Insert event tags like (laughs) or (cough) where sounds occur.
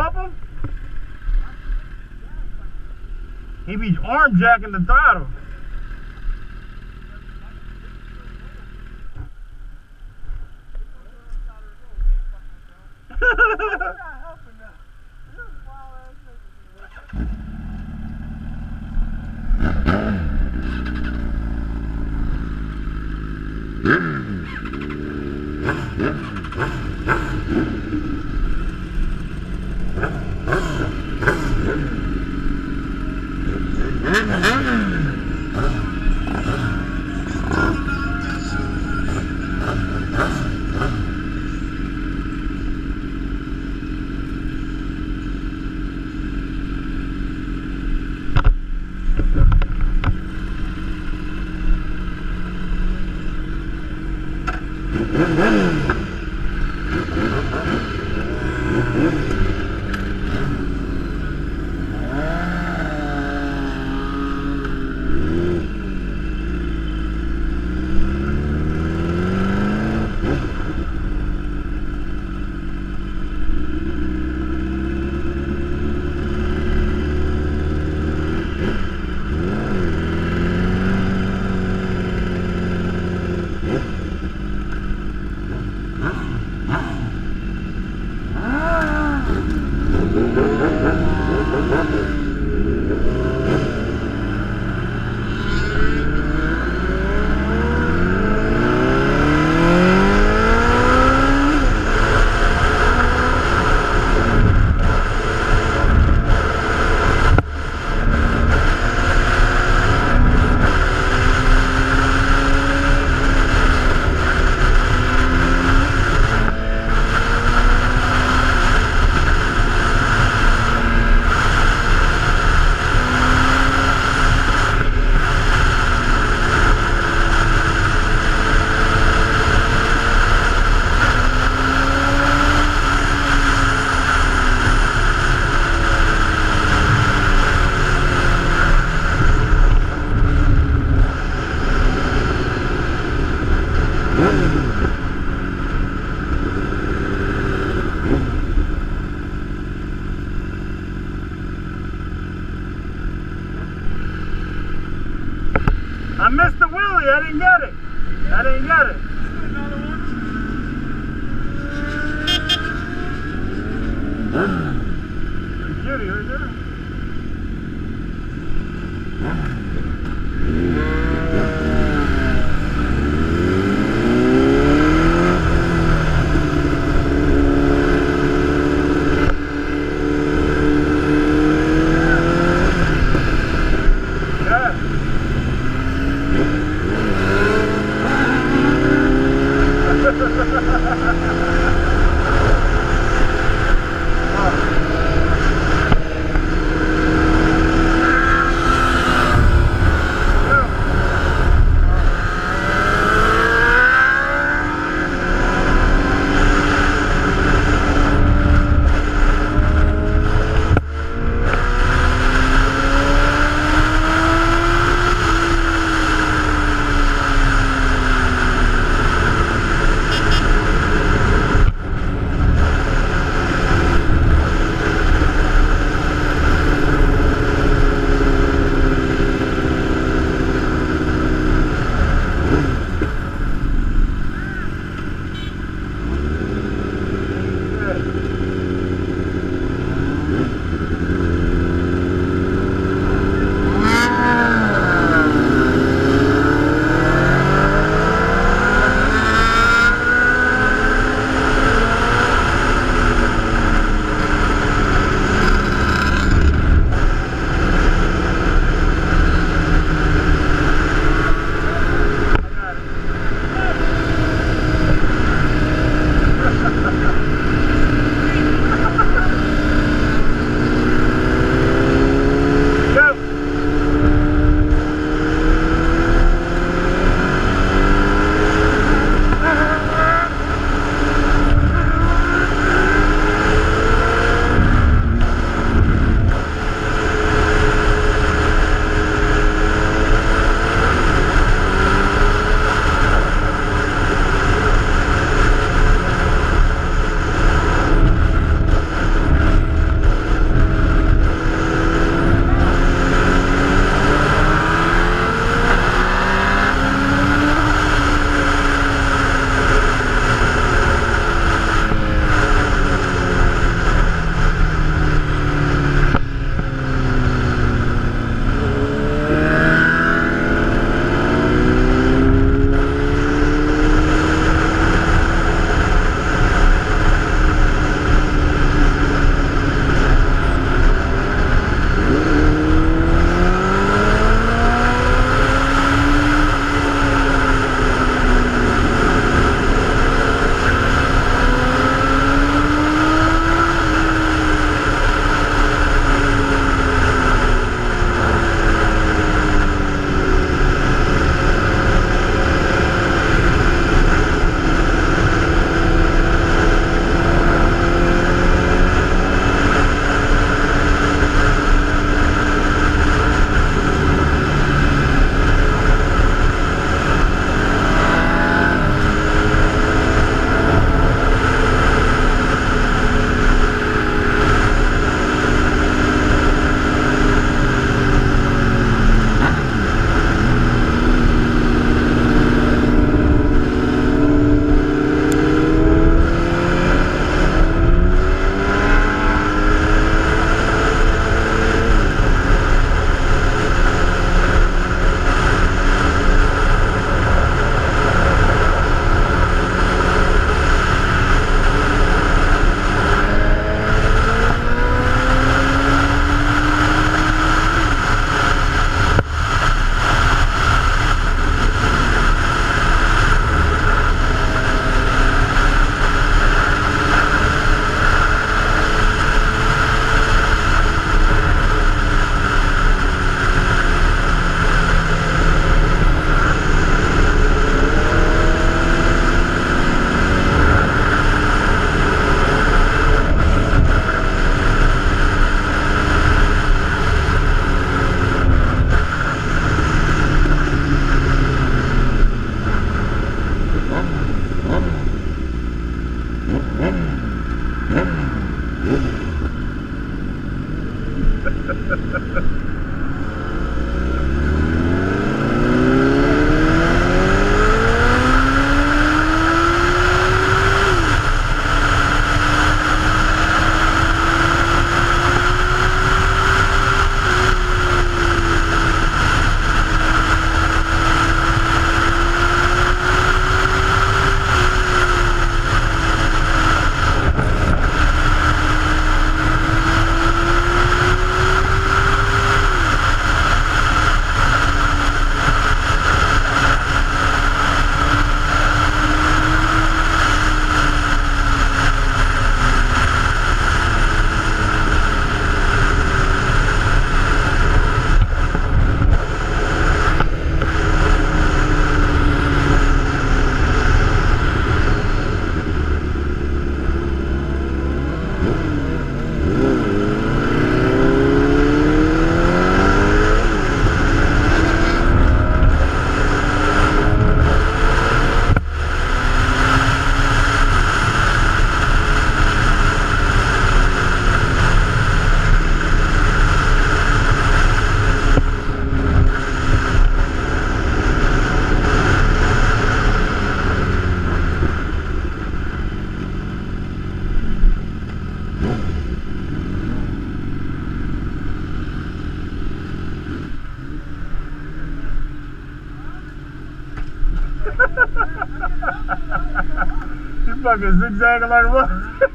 Him? He be arm jacking the throttle. (laughs) Mm-hmm. I missed the wheelie. I didn't get it. I didn't get it. Cutie, right there. Ha ha ha ha ha! You fucking zigzag like what?